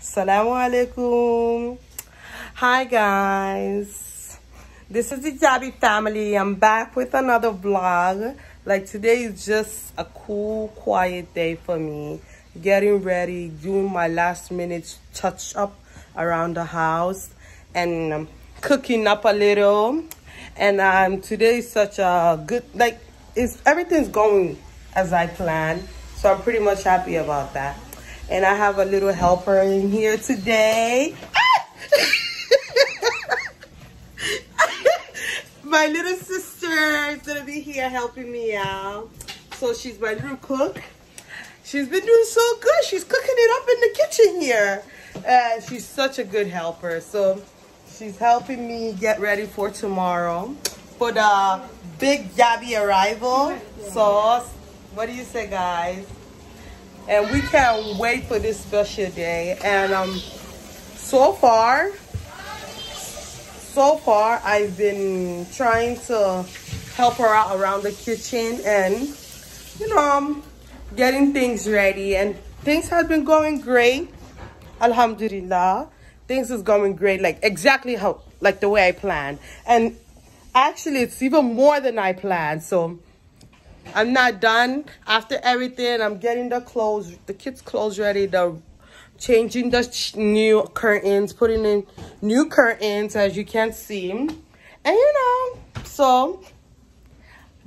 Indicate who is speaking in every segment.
Speaker 1: Assalamu alaikum. Hi guys. This is the Diaby family. I'm back with another vlog. Like today is just a cool, quiet day for me. Getting ready, doing my last minute touch up around the house and um, cooking up a little. And um, today is such a good, like, it's everything's going as I planned. So I'm pretty much happy about that. And I have a little helper in here today. my little sister is gonna be here helping me out. So she's my little cook. She's been doing so good. She's cooking it up in the kitchen here. Uh, she's such a good helper. So she's helping me get ready for tomorrow for the big Diaby arrival. So what do you say, guys? And we can't wait for this special day. And um, so far, so far, I've been trying to help her out around the kitchen and, you know, um, getting things ready. And things have been going great. Alhamdulillah. Things is going great, like exactly how, like the way I planned. And actually, it's even more than I planned. So I'm not done. After everything, I'm getting the clothes, the kids' clothes ready, the changing the new curtains, putting in new curtains as you can see. And you know, so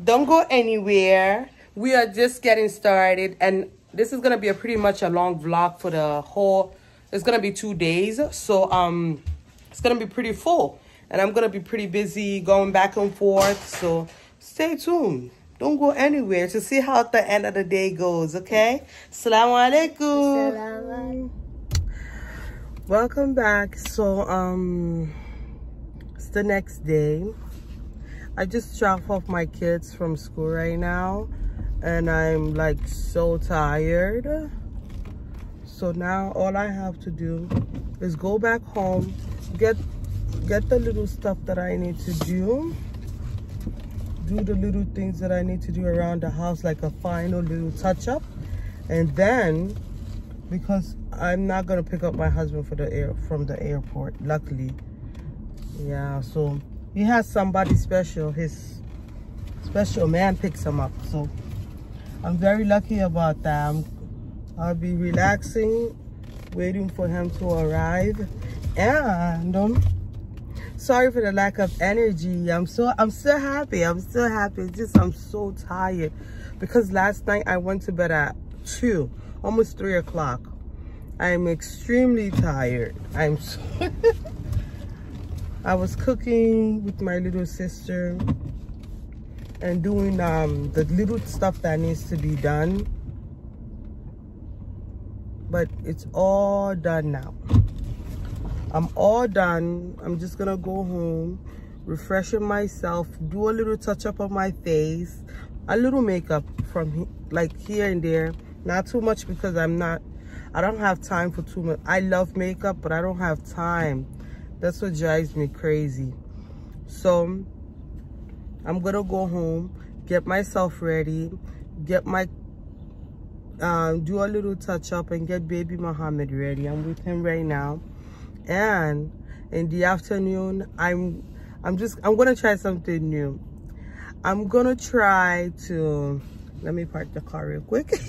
Speaker 1: don't go anywhere. We are just getting started and this is going to be a pretty much a long vlog for the whole, it's going to be two days. So um, it's going to be pretty full and I'm going to be pretty busy going back and forth. So stay tuned. Don't go anywhere to see how the end of the day goes, okay? Assalamu alaikum. Welcome back. So, um, it's the next day. I just dropped off my kids from school right now and I'm like so tired. So now all I have to do is go back home, get get the little stuff that I need to do do the little things that I need to do around the house, like a final little touch up. And then, because I'm not gonna pick up my husband for the air from the airport, luckily. Yeah, so he has somebody special. His special man picks him up. So I'm very lucky about that. I'm, I'll be relaxing, waiting for him to arrive. And um, sorry for the lack of energy. I'm so i'm still happy. I'm still happy. It's just i'm so tired. Because last night i went to bed at two almost three o'clock. I'm extremely tired. I'm so i was cooking with my little sister and doing um the little stuff that needs to be done. But it's all done now I'm all done. I'm just gonna go home, refreshing myself, do a little touch up on my face, a little makeup from like here and there. Not too much because I'm not, I don't have time for too much. I love makeup, but I don't have time. That's what drives me crazy. So I'm gonna go home, get myself ready, get my um, do a little touch up and get baby Muhammad ready. I'm with him right now and in the afternoon i'm i'm just i'm gonna try something new. I'm gonna try to let me park the car real quick.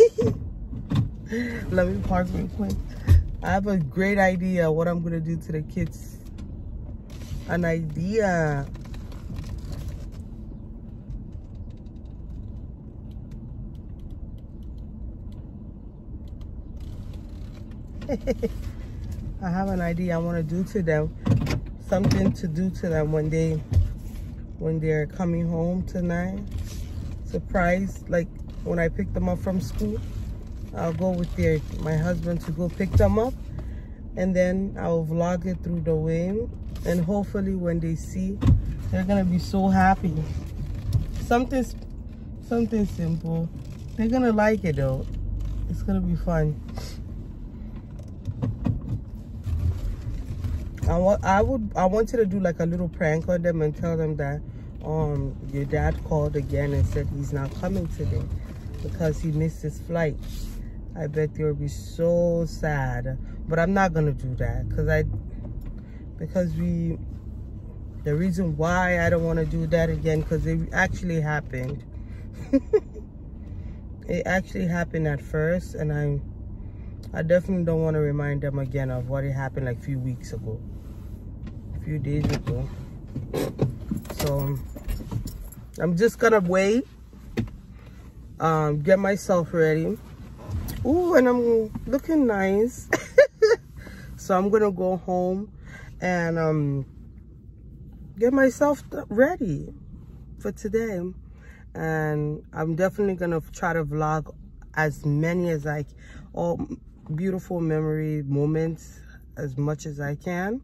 Speaker 1: Let me park real quick. I have a great idea what i'm gonna do to the kids. An idea I have an idea I want to do to them. Something to do to them when they when they're coming home tonight. Surprise, like when I pick them up from school. I'll go with their my husband to go pick them up and then I'll vlog it through the way and hopefully when they see they're gonna be so happy. Something something simple. They're gonna like it though. It's gonna be fun. I want I would I want you to do like a little prank on them and tell them that um your dad called again and said he's not coming today because he missed his flight. I bet they'll be so sad. But I'm not gonna do that because I because we the reason why I don't want to do that again because it actually happened. It actually happened at first and I I definitely don't want to remind them again of what happened like a few weeks ago few days ago. So I'm just gonna wait um get myself ready. Ooh, and I'm looking nice. So I'm gonna go home and um get myself ready for today. And I'm definitely gonna try to vlog as many as I all beautiful memory moments as much as I can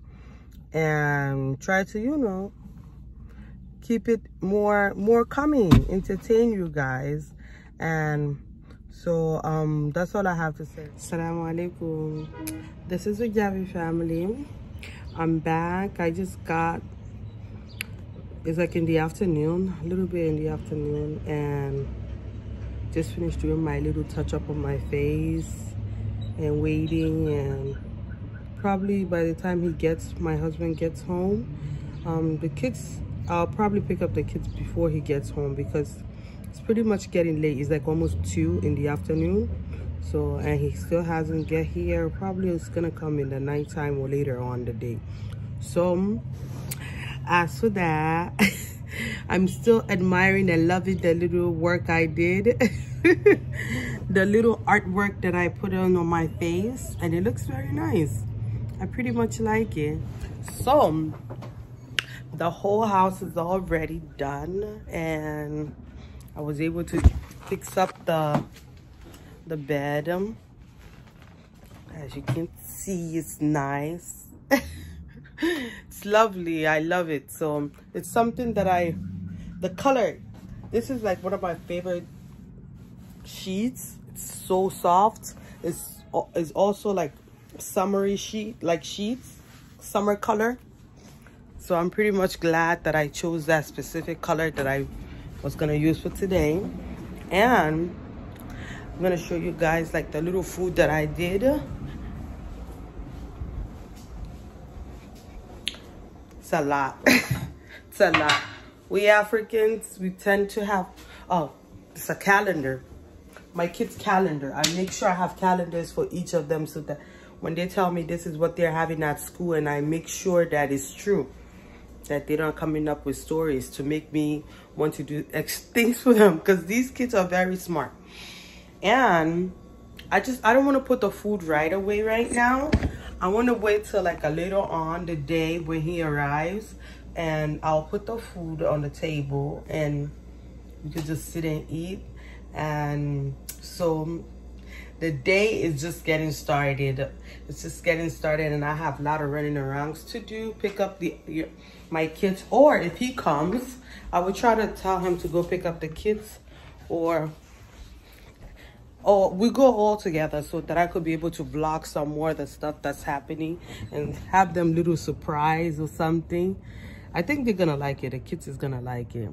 Speaker 1: and try to you know keep it more more coming entertain you guys. And so um that's all I have to say. Assalamu alaikum. This is the Diaby family. I'm back. I just got it's like in the afternoon a little bit in the afternoon and just finished doing my little touch up on my face and waiting and probably by the time he gets my husband gets home um the kids i'll probably pick up the kids before he gets home because it's pretty much getting late. It's like almost two in the afternoon. So and he still hasn't get here. Probably it's gonna come in the nighttime or later on the day. So as for that i'm still admiring and loving the little work i did. The little artwork that i put on on my face and it looks very nice i pretty much like it. So the whole house is already done and i was able to fix up the the bed. As you can see it's nice. It's lovely. I love it. So it's something that i the color this is like one of my favorite sheets. It's so soft. It's it's also like summery sheet like sheets summer color so i'm pretty much glad that i chose that specific color that i was gonna use for today and i'm gonna show you guys like the little food that i did It's a lot. it's a lot. We Africans, we tend to have, oh, it's a calendar. My kids' calendar. I make sure I have calendars for each of them so that when they tell me this is what they're having at school and I make sure that it's true. That they're not coming up with stories to make me want to do things for them. Because these kids are very smart. And I just, I don't want to put the food right away right now. I want to wait till like a little on the day when he arrives and I'll put the food on the table and we can just sit and eat. And so the day is just getting started. It's just getting started and I have a lot of running arounds to do. Pick up the my kids or if he comes, I would try to tell him to go pick up the kids or or we go all together so that I could be able to vlog some more of the stuff that's happening and have them little surprise or something. I think they're gonna like it. The kids is gonna like it.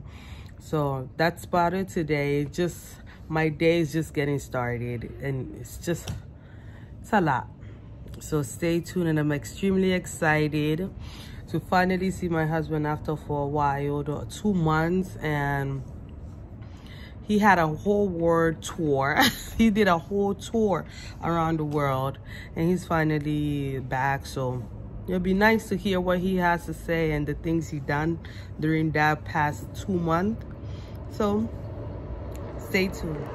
Speaker 1: So that's about it today. Just my day is just getting started and it's just it's a lot. So stay tuned and I'm extremely excited to finally see my husband after for a while, two months and he had a whole world tour. He did a whole tour around the world and he's finally back. So it'll be nice to hear what he has to say and the things he done during that past two months. So stay tuned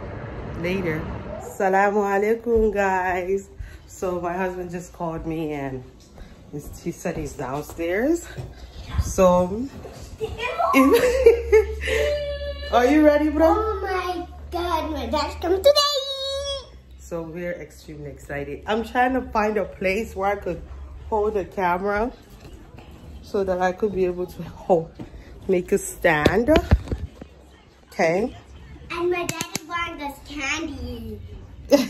Speaker 1: later Assalamu alaikum guys so my husband just called me and he said he's downstairs so Are you ready, bro?
Speaker 2: Oh my god, my dad's coming today!
Speaker 1: So we're extremely excited. I'm trying to find a place where I could hold the camera so that I could be able to hold, make a stand. Okay.
Speaker 2: And my dad is buying us candy. okay.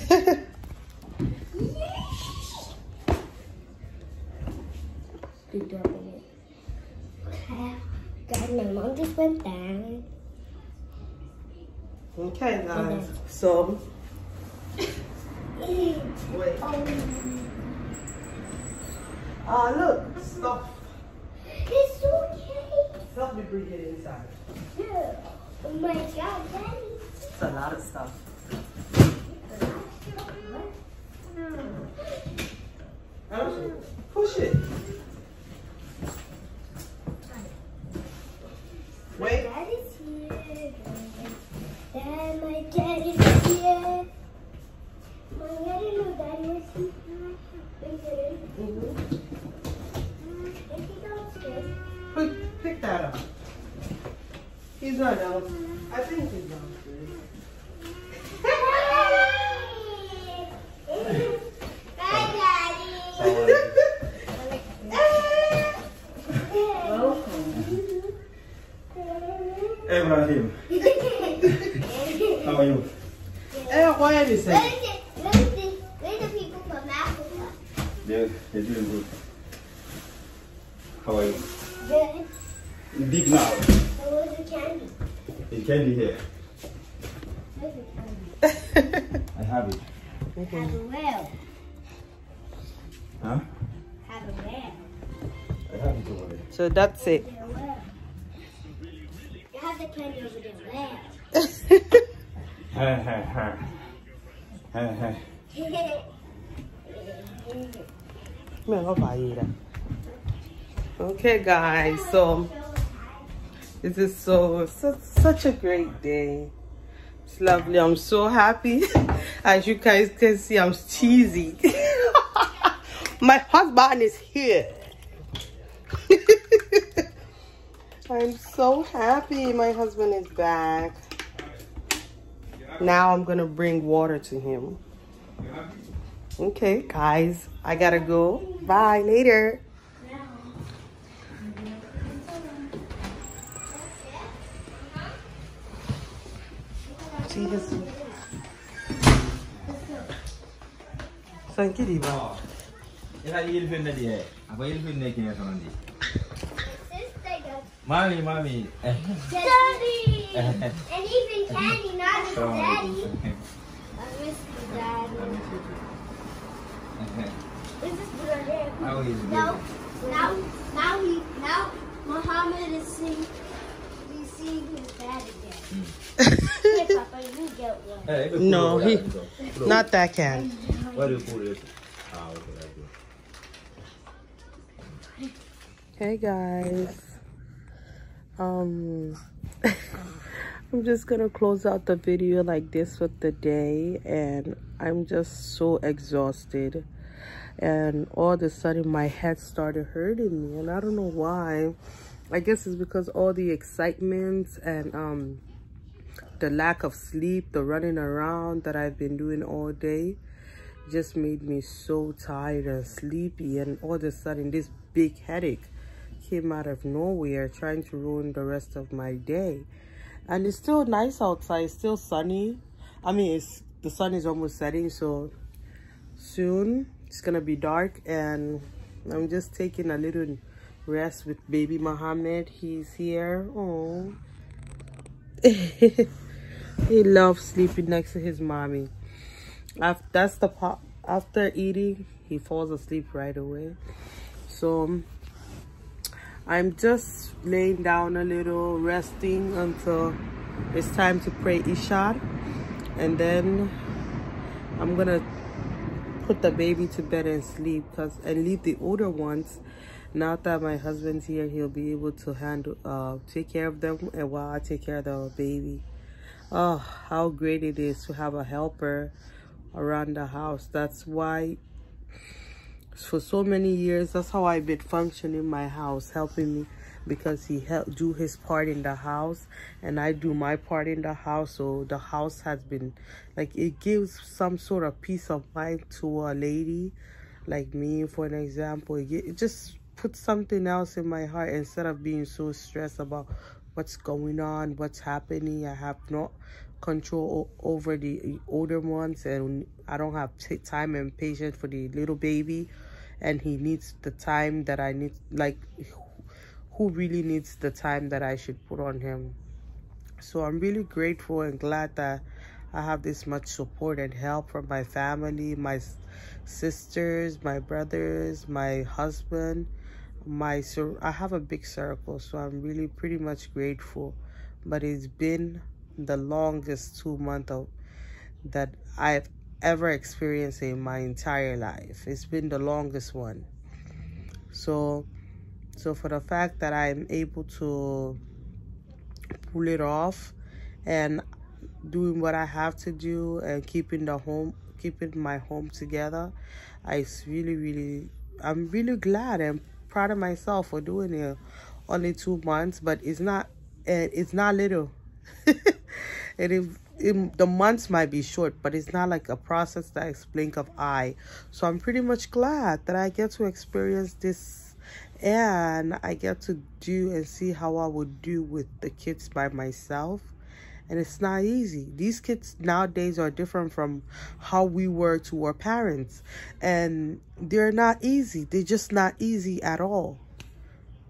Speaker 2: God, my mom just went down.
Speaker 1: Okay, guys. So, wait. Ah, look, stuff.
Speaker 2: It's so cute.
Speaker 1: Help me bring it inside.
Speaker 2: Yeah. Oh my god, Daddy.
Speaker 1: A lot of stuff. Push it.
Speaker 2: Candy?
Speaker 3: I have it.
Speaker 2: Have a whale.
Speaker 3: Huh?
Speaker 2: Have a whale.
Speaker 3: I have it over there.
Speaker 1: so that's it.
Speaker 2: Have a whale. You have the candy over there. Whale.
Speaker 3: Ha ha ha. Ha ha.
Speaker 1: Man, I'll buy you that. Okay, guys. So this is so, so such a great day. It's lovely. I'm so happy. As you guys can see, I'm cheesy. My husband is here. I'm so happy my husband is back. Now I'm gonna bring water to him. Okay, guys, I gotta go. Bye, later. See this? Thank you, Diva.
Speaker 3: Ila ilfin na diye. Apa ilfin ne kine sanan di?
Speaker 2: Sister goes,
Speaker 3: Mami, mami. Eh.
Speaker 2: Daddy! and even candy, not just daddy. I miss you, daddy. This is good.
Speaker 3: How is it?
Speaker 2: Now, now, now he, now Muhammad is seeing, he's seeing his dad again. Here, Papa, you get one.
Speaker 3: Itu
Speaker 1: No, he- Not that can.
Speaker 3: It?
Speaker 1: Hey guys. Um I'm just gonna close out the video like this with the day and I'm just so exhausted and all of a sudden my head started hurting me and I don't know why. I guess it's because all the excitement and um the lack of sleep, the running around that I've been doing all day just made me so tired and sleepy. And all of a sudden this big headache came out of nowhere trying to ruin the rest of my day. And it's still nice outside. It's still sunny. I mean it's the sun is almost setting so soon it's gonna be dark. And i'm just taking a little rest with baby Muhammad he's here. Oh he loves sleeping next to his mommy. After that's the part after eating he falls asleep right away. So i'm just laying down a little resting until it's time to pray isha. And then i'm gonna put the baby to bed and sleep because and leave the older ones now that my husband's here he'll be able to handle uh take care of them and while i take care of the baby. Oh how great it is to have a helper around the house. That's why for so many years that's how i've been functioning my house helping me because he helped do his part in the house and i do my part in the house. So the house has been like it gives some sort of peace of mind to a lady like me for an example. It, it just puts something else in my heart instead of being so stressed about what's going on what's happening. I have no control over the older ones and i don't have time and patience for the little baby. And he needs the time that i need like who really needs the time that i should put on him. So i'm really grateful and glad that I have this much support and help from my family, my sisters, my brothers, my husband, my I have a big circle, so I'm really pretty much grateful. But it's been the longest two months of that I've ever experienced in my entire life. It's been the longest one. So so for the fact that I'm able to pull it off and doing what I have to do and keeping the home keeping my home together, I really really I'm really glad and proud of myself for doing it only two months, but it's not it's not little. it is it, the months might be short, but it's not like a process that I blink of eye. So I'm pretty much glad that I get to experience this and I get to do and see how I would do with the kids by myself. And it's not easy. These kids nowadays are different from how we were to our parents. And they're not easy. They're just not easy at all.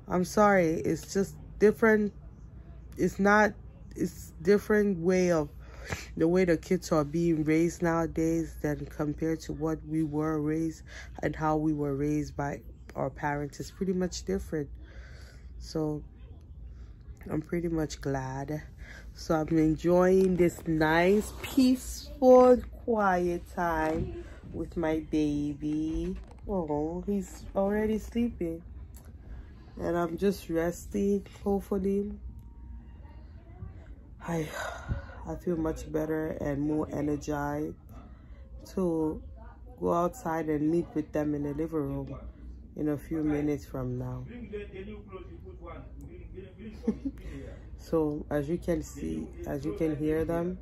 Speaker 1: I'm sorry. It's just different. It's not, it's different way of the way the kids are being raised nowadays than compared to what we were raised and how we were raised by our parents is pretty much different. So I'm pretty much glad. So I'm enjoying this nice, peaceful, quiet time with my baby. Oh, he's already sleeping. And I'm just resting, hopefully. I I feel much better and more energized to go outside and meet with them in the living room in a few minutes from now. so as you can see, as you can hear them,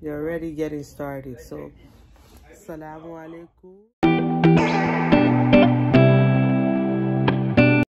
Speaker 1: they're already getting started. So, Assalamu alaikum.